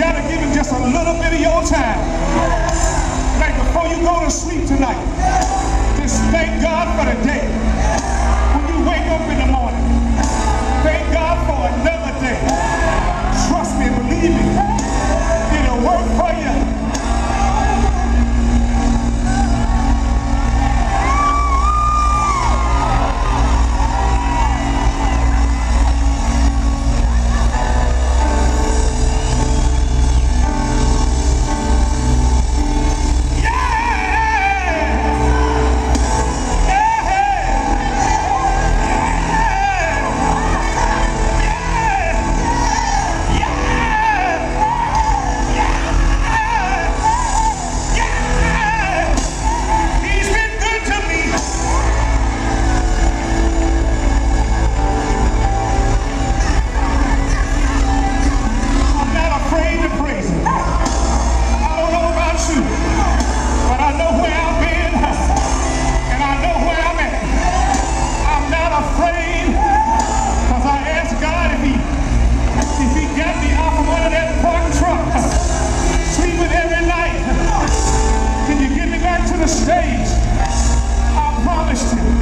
You just got to give him just a little bit of your time. Like before you go to sleep tonight, just thank God for the. the stage. I promised you.